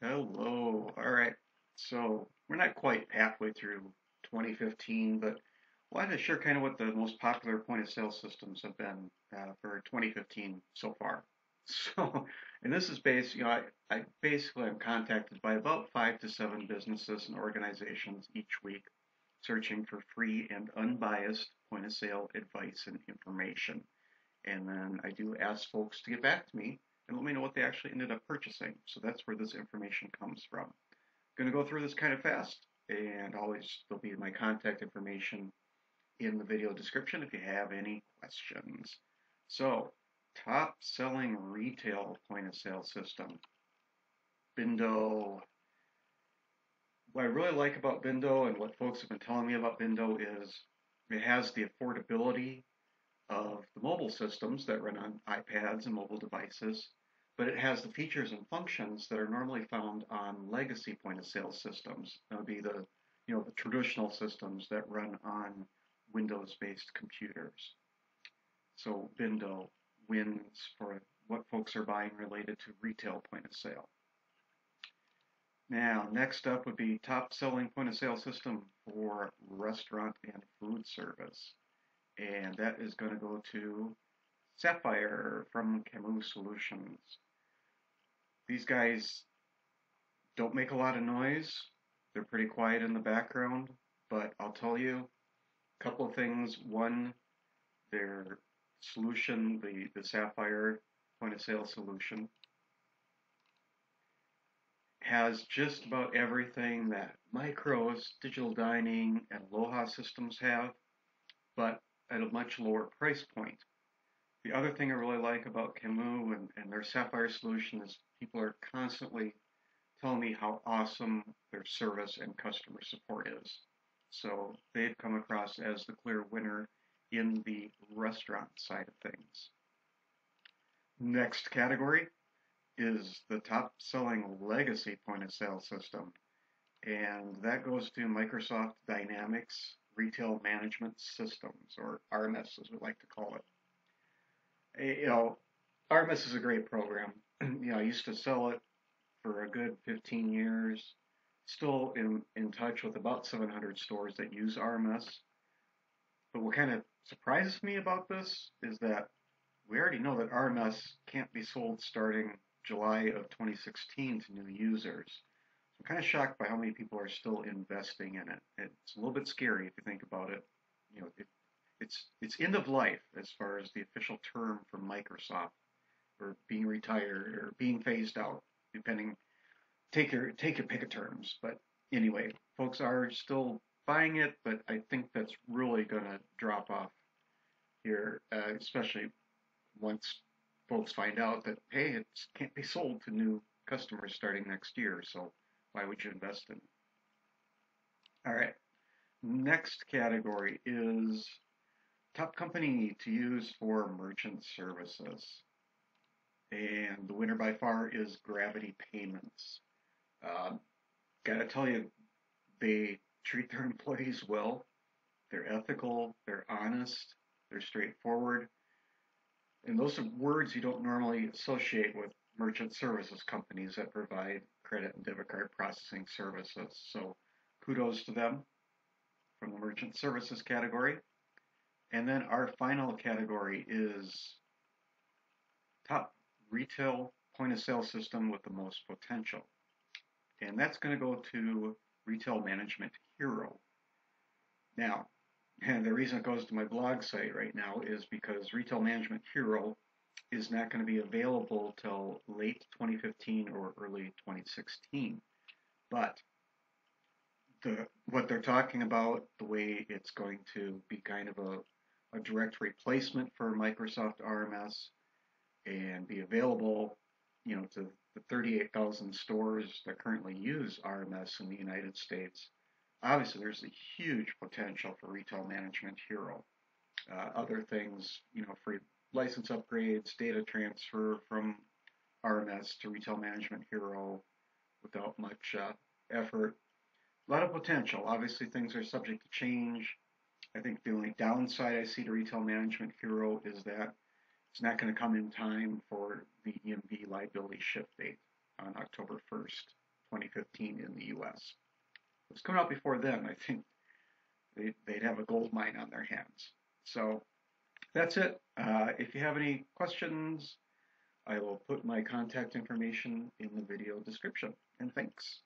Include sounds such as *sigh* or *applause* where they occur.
Hello. All right. So we're not quite halfway through 2015, but wanted to share kind of what the most popular point of sale systems have been uh, for 2015 so far. *laughs* So, and this is based, you know, I, I basically am contacted by about five to seven businesses and organizations each week searching for free and unbiased point of sale advice and information. And then I do ask folks to get back to me and let me know what they actually ended up purchasing. So that's where this information comes from. I'm going to go through this kind of fast, and always there'll be my contact information in the video description if you have any questions. So, top selling retail point of sale system. Bindo. What I really like about Bindo and what folks have been telling me about Bindo is it has the affordability of the mobile systems that run on iPads and mobile devices but it has the features and functions that are normally found on legacy point of sale systems. That would be the, you know, the traditional systems that run on Windows-based computers. So Bindo wins for what folks are buying related to retail point of sale. Now, next up would be top selling point of sale system for restaurant and food service. And that is going to go to Sapphire from Khamu Solutions. These guys don't make a lot of noise. They're pretty quiet in the background, but I'll tell you a couple of things. One, their solution, the, the Sapphire point of sale solution, has just about everything that Micros, Digital Dining, and Aloha systems have, but at a much lower price point. The other thing I really like about Khamu and, and their Sapphire solution is people are constantly telling me how awesome their service and customer support is. So they've come across as the clear winner in the restaurant side of things. Next category is the top selling legacy point of sale system. And that goes to Microsoft Dynamics Retail Management Systems, or RMS as we like to call it. Eh, you know, RMS is a great program. *clears throat* you know, I used to sell it for a good 15 years. Still in, in touch with about 700 stores that use RMS. But what kind of surprises me about this is that we already know that RMS can't be sold starting July of 2016 to new users. I'm kind of shocked by how many people are still investing in it. It's a little bit scary if you think about it. You know, it, it's it's end of life as far as the official term from Microsoft or being retired or being phased out, depending. Take your take your pick of terms, but anyway, folks are still buying it, but I think that's really going to drop off here, uh, especially once folks find out that hey, it can't be sold to new customers starting next year. So why would you invest in it? All right. Next category is top company to use for merchant services and the winner by far is Gravity Payments. Uh, gotta tell you, they treat their *laughs* employees well. They're ethical, they're honest, they're straightforward. And those are words you don't normally associate with merchant services companies that provide credit and debit card processing services. So kudos to them from the merchant services category. And then our final category is top retail point of sale system with the most potential. And that's going to go to Retail Management Hero. Now, and *laughs* the reason it goes to my blog site right now is because Retail Management Hero is not going to be available till late 2015 or early 2016. But the what they're talking about, the way it's going to be kind of a, a direct replacement for Microsoft RMS, and be available, you know, to the 38,000 stores that currently use RMS in the United States. Obviously, there's a huge potential for Retail Management Hero. Uh, other things, you know, free license upgrades, data transfer from RMS to Retail Management Hero without much uh, effort. A lot of potential. Obviously, things are subject to change. I think the only downside I see to Retail Management Hero is that it's not going to come in time for the EMV liability shift date on October 1st. 2015 in the US. If it was coming out before then, I think they'd, they'd have a gold mine on their hands. So that's it. Uh, if you have any questions, I will put my contact information in the video description. And thanks.